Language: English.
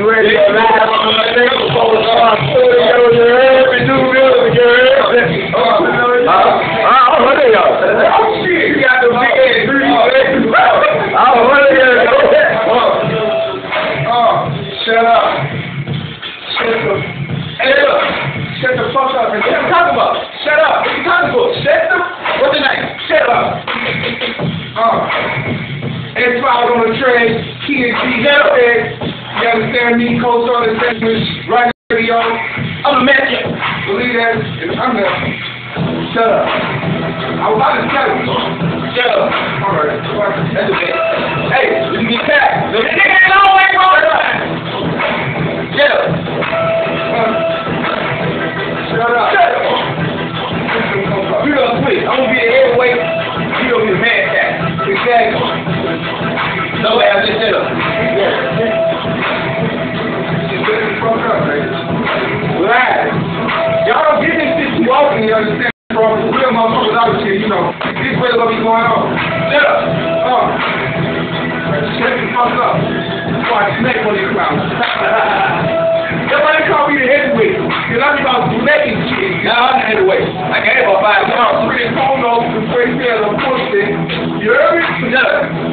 ready to laugh me do? Uh, are y'all? Oh. Oh, are y'all? Oh, shut up. Up. What you talking about? Shut up. What you talking about? Shut the, what's the name? Shut up. Oh. And files on the tray, Ken G, shut you understand me? On the sandwich, right video. I'm a man. Believe that? and I'm there. Shut up. You understand? From real motherfuckers out here, you know. This way be going on. Shut up. Uh. Shut the fuck up. Before smack on your mouth. Everybody call me the heavyweight. Cause I'm about shit. I'm the heavyweight. I got about five pounds. Three phone notes, the first day of pussy. You heard me? Up.